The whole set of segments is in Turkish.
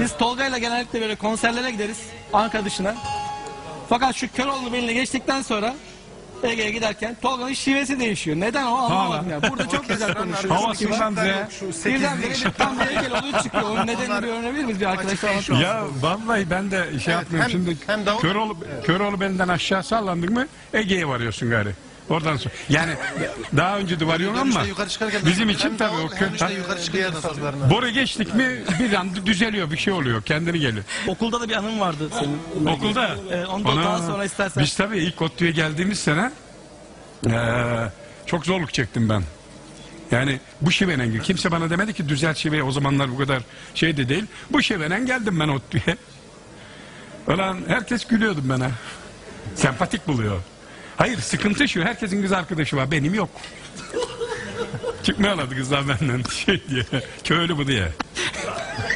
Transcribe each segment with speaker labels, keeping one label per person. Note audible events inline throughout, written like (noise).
Speaker 1: Biz Tolga'yla genellikle böyle konserlere gideriz Ankara dışına. Fakat şu Köroğlu beline geçtikten sonra Ege'ye giderken Tolga'nın şivesi değişiyor. Neden o anlamadım ya. Burada çok güzel konuşuyor.
Speaker 2: Havasından ze.
Speaker 1: Birden bire bir tam bir Ege'li oluyor çıkıyor. Onun nedenini bir öğrenebilir miyiz bir arkadaşlar.
Speaker 2: Ya vallahi ben de şey yapmıyorum
Speaker 3: hem-
Speaker 2: şimdi
Speaker 3: hem davul-
Speaker 2: Köroğlu, Köroğlu belinden aşağı sallandın mı Ege'ye varıyorsun gari. Oradan sonra. Yani daha önce de varıyorsun ama
Speaker 3: Dönüşte yukarı çıkarken
Speaker 2: bizim için tabii o
Speaker 3: davul, hem işte yukarı çıkıyor da sazlarına.
Speaker 2: Boru geçtik mi bir anda düzeliyor bir şey oluyor kendini geliyor.
Speaker 1: Okulda da bir anın vardı senin.
Speaker 2: Okulda.
Speaker 1: Evet, onu da
Speaker 2: Ana,
Speaker 1: daha sonra istersen.
Speaker 2: Biz tabii ilk ODTÜ'ye geldiğimiz sene eee, çok zorluk çektim ben. Yani bu şivenen gibi. Kimse bana demedi ki düzelt şiveyi o zamanlar bu kadar şey de değil. Bu şivenen geldim ben ODTÜ'ye. Ulan herkes gülüyordum bana. Sempatik buluyor. Hayır sıkıntı şu herkesin kız arkadaşı var benim yok. Çıkmıyorlardı kızlar benden şey diye. Köylü bu diye.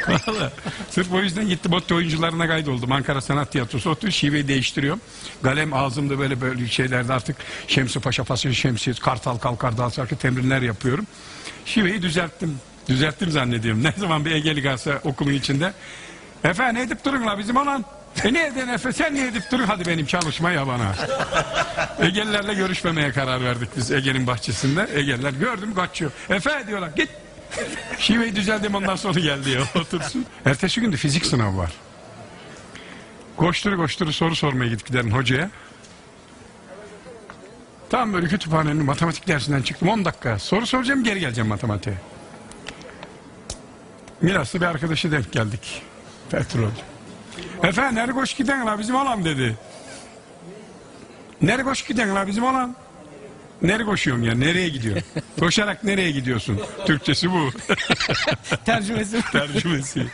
Speaker 2: Valla. Sırf o yüzden gittim ODTÜ oyuncularına kaydoldum. Ankara Sanat Tiyatrosu ODTÜ şiveyi değiştiriyorum. Galem ağzımda böyle böyle şeylerde artık Şemsi Paşa Fasıl Şemsi, Kartal Kalkar Dal Sarkı temrinler yapıyorum. Şiveyi düzelttim. Düzelttim zannediyorum. Ne zaman bir Egeli gelse okulun içinde. Efe ne edip durun la bizim olan. E ne edin Efe sen ne edip durun hadi benim çalışmaya bana. (laughs) Egelilerle görüşmemeye karar verdik biz Ege'nin bahçesinde. Egeliler gördüm kaçıyor. Efe diyorlar git. (laughs) Şiveyi düzeldim ondan sonra geldi ya (laughs) otursun. Ertesi gün de fizik sınavı var. Koşturu koşturu soru sormaya gittik giderim hocaya. Tam böyle kütüphanenin matematik dersinden çıktım 10 dakika. Soru soracağım geri geleceğim matematiğe. Milas'ta bir arkadaşı denk geldik. Petrol. Efendim nereye koş giden la bizim oğlan dedi. Nereye koş giden la bizim oğlan? Nereye koşuyorsun ya? Nereye gidiyorsun? (laughs) Koşarak nereye gidiyorsun? Türkçesi bu. (laughs)
Speaker 1: Tercümesi. (laughs)
Speaker 2: Tercümesi.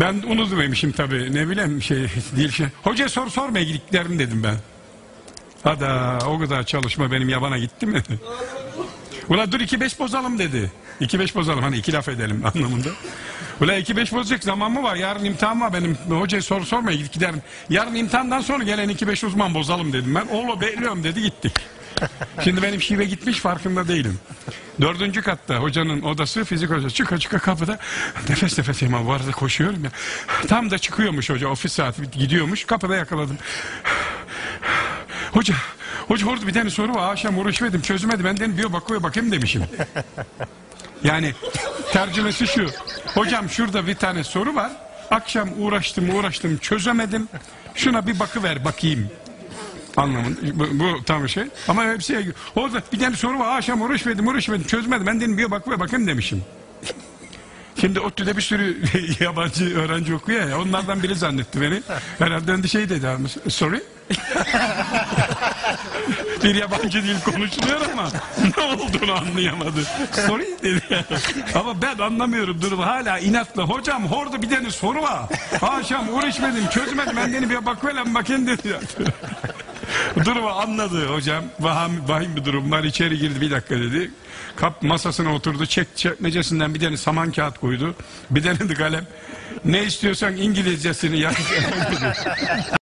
Speaker 2: Ben unutmaymışım tabii. Ne bileyim şey değil şey. Hoca sor sormaya gidiklerim dedim ben. Hada o kadar çalışma benim yabana gitti mi? Ula dur iki beş bozalım dedi. İki beş bozalım hani iki laf edelim (laughs) anlamında. Ula iki beş bozacak zaman mı var? Yarın imtihan var benim. Hocaya soru sormaya gidip giderim. Yarın imtihandan sonra gelen iki beş uzman bozalım dedim ben. Oğlu bekliyorum dedi gittik. (laughs) Şimdi benim şive gitmiş farkında değilim. Dördüncü katta hocanın odası fizik hocası. Çıka çıka kapıda nefes nefeseyim abi bu arada koşuyorum ya. Tam da çıkıyormuş hoca ofis saati gidiyormuş kapıda yakaladım. Hoca, hoca orada bir tane soru var akşam uğraşmadım çözemedim benden diyor bakıyor bakayım demişim. (laughs) Yani tercümesi şu. Hocam şurada bir tane soru var. Akşam uğraştım uğraştım çözemedim. Şuna bir bakıver bakayım. Anlamında. Bu, bu tam şey. Ama hepsi orada bir tane soru var. Akşam uğraşmadım uğraşmadım çözemedim. Ben dedim bir bakıver bakayım demişim. Şimdi ODTÜ'de bir sürü (laughs) yabancı öğrenci okuyor ya. Onlardan biri zannetti beni. Herhalde şey dedi abi. Sorry. (laughs) bir yabancı dil konuşuluyor ama ne olduğunu anlayamadı. Sorry dedi. ama ben anlamıyorum durumu. Hala inatla. Hocam orada bir tane soru var. Akşam uğraşmadım çözemedim. Ben bir bakıver bakayım dedi. Durumu anladı hocam. Vahim, vahim bir durum var. İçeri girdi bir dakika dedi. Kap masasına oturdu. Çek çekmecesinden bir tane saman kağıt koydu. Bir tane de kalem. Ne istiyorsan İngilizcesini yaz. (laughs)